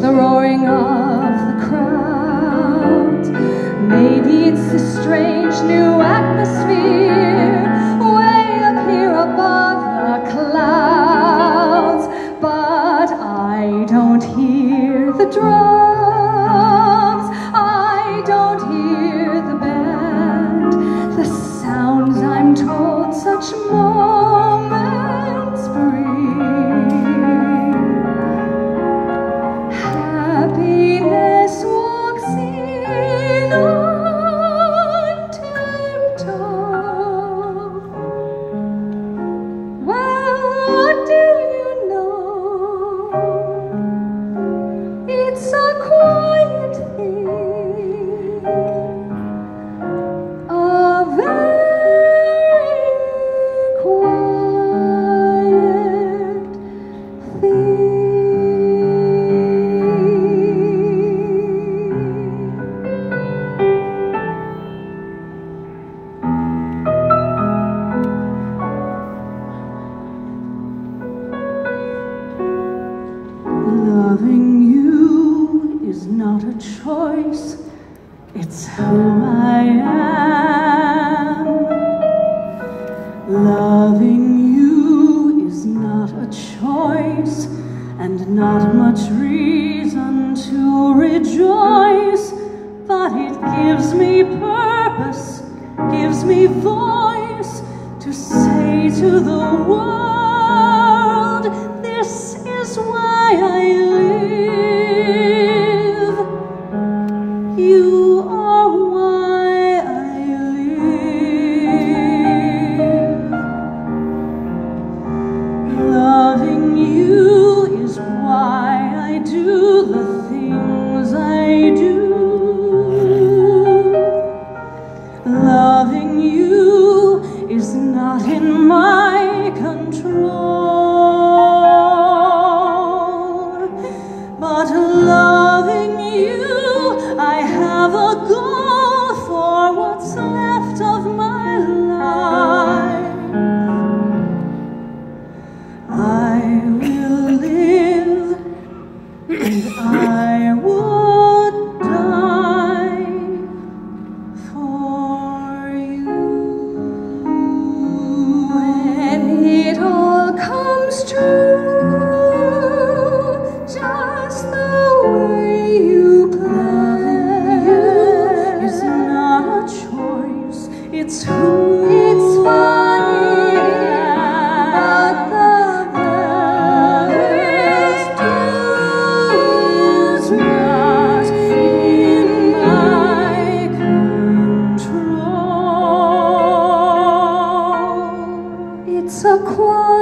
the roaring of not a choice, it's who I am. Loving you is not a choice, and not much reason to rejoice, but it gives me purpose, gives me voice to say to the world. I 坤